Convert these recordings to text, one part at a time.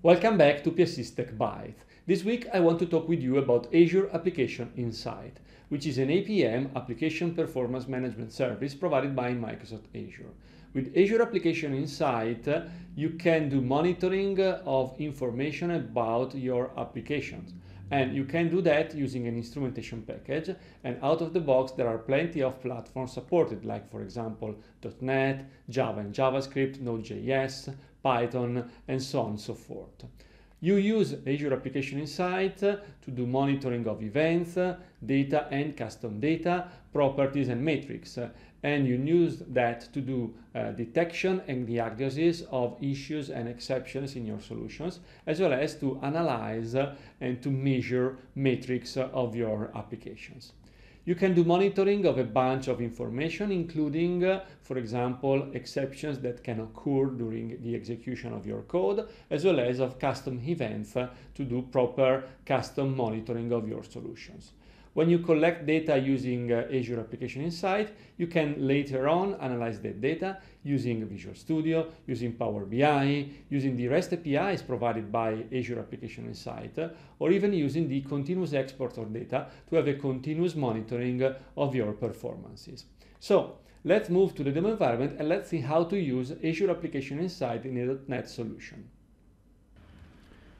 Welcome back to PiaSys Tech Byte. This week I want to talk with you about Azure Application Insight, which is an APM, Application Performance Management Service provided by Microsoft Azure. With Azure Application Insight, uh, you can do monitoring of information about your applications. And you can do that using an instrumentation package. And out of the box, there are plenty of platforms supported, like for example, .NET, Java and JavaScript, Node.js, Python, and so on and so forth. You use Azure Application Insight to do monitoring of events, data and custom data, properties and metrics. And you use that to do uh, detection and diagnosis of issues and exceptions in your solutions, as well as to analyze and to measure metrics of your applications. You can do monitoring of a bunch of information, including, uh, for example, exceptions that can occur during the execution of your code, as well as of custom events uh, to do proper custom monitoring of your solutions. When you collect data using uh, Azure Application Insight, you can later on analyze that data using Visual Studio, using Power BI, using the REST APIs provided by Azure Application Insight, or even using the continuous export of data to have a continuous monitoring of your performances. So let's move to the demo environment and let's see how to use Azure Application Insight in a .NET solution.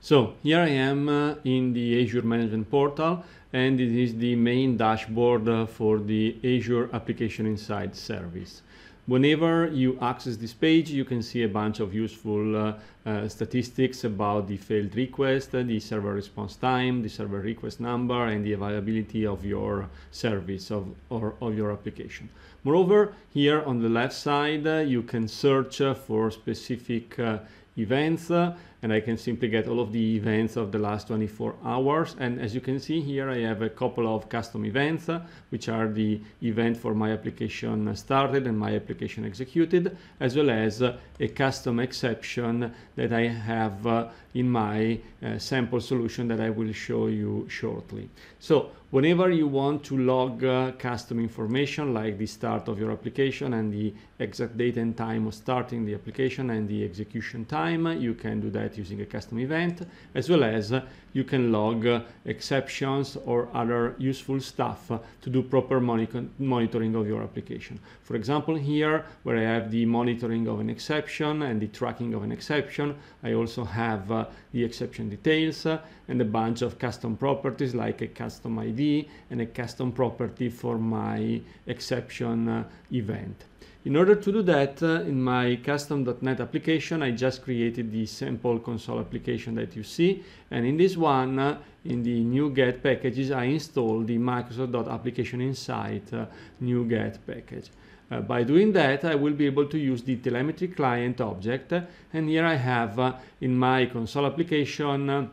So here I am uh, in the Azure Management Portal and this is the main dashboard uh, for the Azure Application Insight service. Whenever you access this page, you can see a bunch of useful uh, uh, statistics about the failed request, the server response time, the server request number, and the availability of your service of, or of your application. Moreover, here on the left side, uh, you can search uh, for specific uh, events uh, and I can simply get all of the events of the last 24 hours and as you can see here I have a couple of custom events uh, which are the event for my application started and my application executed as well as uh, a custom exception that I have uh, in my sample solution that I will show you shortly. So whenever you want to log custom information like the start of your application and the exact date and time of starting the application and the execution time, you can do that using a custom event, as well as you can log exceptions or other useful stuff to do proper monitoring of your application. For example, here where I have the monitoring of an exception and the tracking of an exception, I also have uh, the exception details and a bunch of custom properties like a custom ID and a custom property for my exception uh, event. In order to do that, uh, in my custom.NET application, I just created the sample console application that you see. And in this one, uh, in the NuGet packages, I installed the Microsoft.application Insight uh, NuGet package. Uh, by doing that, I will be able to use the telemetry client object. And here I have uh, in my console application uh,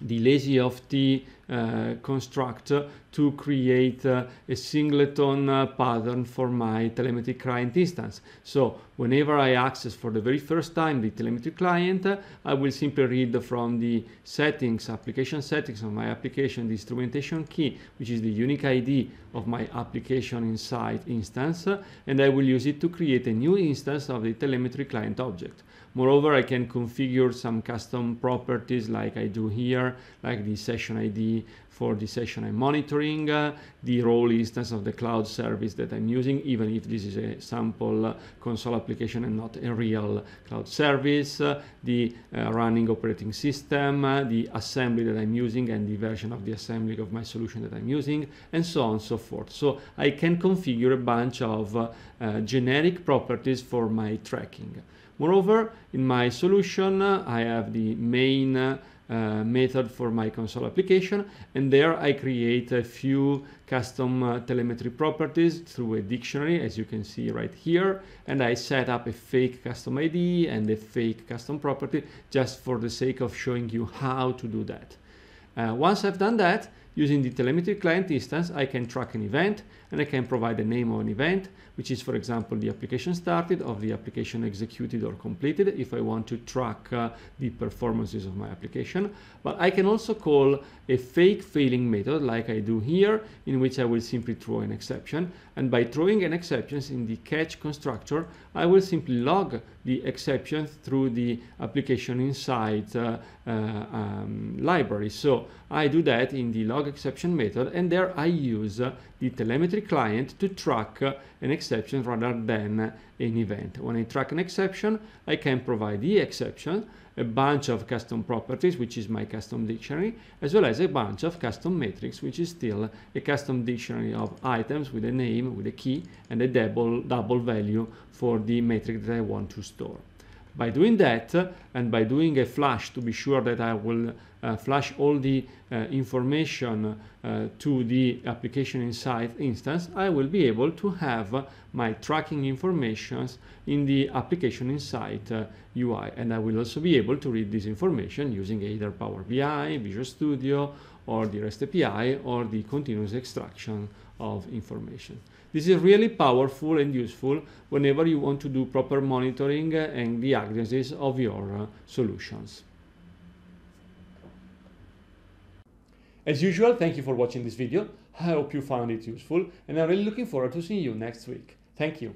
the lazy of t uh, construct to create uh, a singleton uh, pattern for my telemetry client instance. So whenever I access for the very first time the telemetry client, I will simply read from the settings, application settings of my application, the instrumentation key, which is the unique ID of my application Insight instance, and I will use it to create a new instance of the telemetry client object. Moreover, I can configure some custom properties like I do here, like the session ID for the session I'm monitoring, uh, the role instance of the cloud service that I'm using, even if this is a sample uh, console application and not a real cloud service, uh, the uh, running operating system, uh, the assembly that I'm using and the version of the assembly of my solution that I'm using, and so on and so forth. So I can configure a bunch of generic properties for my tracking. Moreover, in my solution, I have the main uh, method for my console application and there I create a few custom uh, telemetry properties through a dictionary as you can see right here and I set up a fake custom ID and a fake custom property just for the sake of showing you how to do that. Uh, once I've done that using the telemetry client instance, I can track an event and I can provide the name of an event, which is, for example, the application started or the application executed or completed if I want to track uh, the performances of my application. But I can also call a fake failing method like I do here, in which I will simply throw an exception. And by throwing an exception in the catch constructor, I will simply log the exception through the application insight uh, uh, um, library. So I do that in the log exception method, and there I use uh, the telemetry client to track uh, an exception rather than an event. When I track an exception, I can provide the exception, a bunch of custom properties, which is my custom dictionary, as well as a bunch of custom metrics, which is still a custom dictionary of items with a name, with a key, and a double, double value for the metric that I want to store. By doing that, and by doing a flush to be sure that I will uh, flush all the uh, information uh, to the application insight instance, I will be able to have my tracking informations in the application insight UI. And I will also be able to read this information using either Power BI, Visual Studio, or the REST API, or the continuous extraction of information. This is really powerful and useful whenever you want to do proper monitoring and diagnosis of your uh, solutions. As usual, thank you for watching this video. I hope you found it useful and I'm really looking forward to seeing you next week. Thank you.